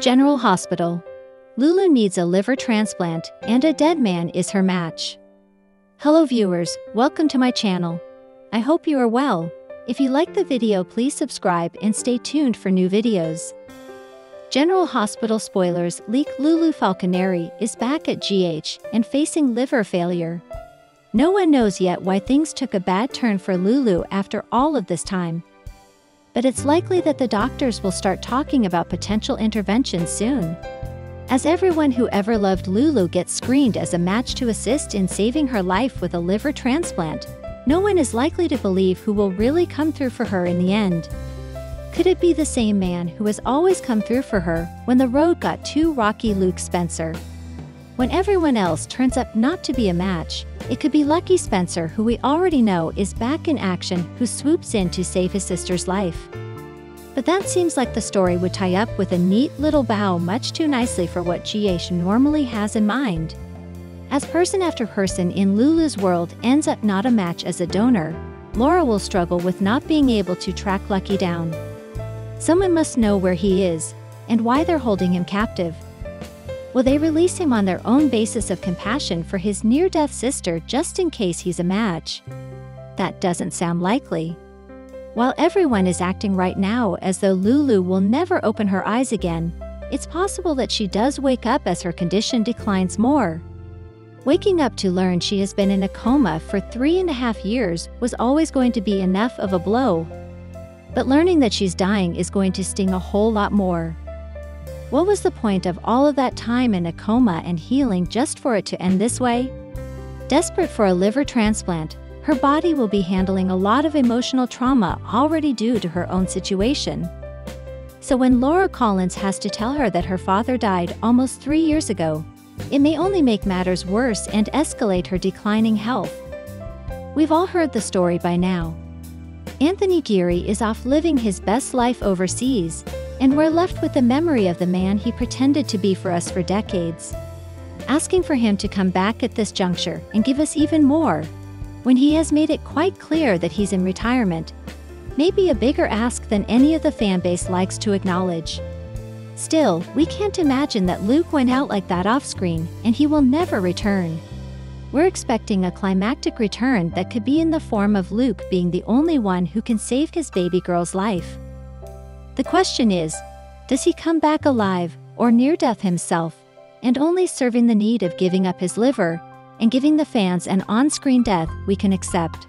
General Hospital. Lulu needs a liver transplant, and a dead man is her match. Hello viewers, welcome to my channel. I hope you are well. If you like the video please subscribe and stay tuned for new videos. General Hospital spoilers leak Lulu Falconeri is back at GH and facing liver failure. No one knows yet why things took a bad turn for Lulu after all of this time. But it's likely that the doctors will start talking about potential interventions soon. As everyone who ever loved Lulu gets screened as a match to assist in saving her life with a liver transplant, no one is likely to believe who will really come through for her in the end. Could it be the same man who has always come through for her when the road got too rocky Luke Spencer? When everyone else turns up not to be a match, it could be Lucky Spencer, who we already know is back in action, who swoops in to save his sister's life. But that seems like the story would tie up with a neat little bow much too nicely for what GH normally has in mind. As person after person in Lulu's world ends up not a match as a donor, Laura will struggle with not being able to track Lucky down. Someone must know where he is, and why they're holding him captive. Will they release him on their own basis of compassion for his near death sister just in case he's a match? That doesn't sound likely. While everyone is acting right now as though Lulu will never open her eyes again, it's possible that she does wake up as her condition declines more. Waking up to learn she has been in a coma for three and a half years was always going to be enough of a blow. But learning that she's dying is going to sting a whole lot more. What was the point of all of that time in a coma and healing just for it to end this way? Desperate for a liver transplant, her body will be handling a lot of emotional trauma already due to her own situation. So when Laura Collins has to tell her that her father died almost three years ago, it may only make matters worse and escalate her declining health. We've all heard the story by now. Anthony Geary is off living his best life overseas, and we're left with the memory of the man he pretended to be for us for decades. Asking for him to come back at this juncture and give us even more, when he has made it quite clear that he's in retirement, may be a bigger ask than any of the fanbase likes to acknowledge. Still, we can't imagine that Luke went out like that off screen and he will never return. We're expecting a climactic return that could be in the form of Luke being the only one who can save his baby girl's life. The question is, does he come back alive or near death himself, and only serving the need of giving up his liver and giving the fans an on-screen death we can accept?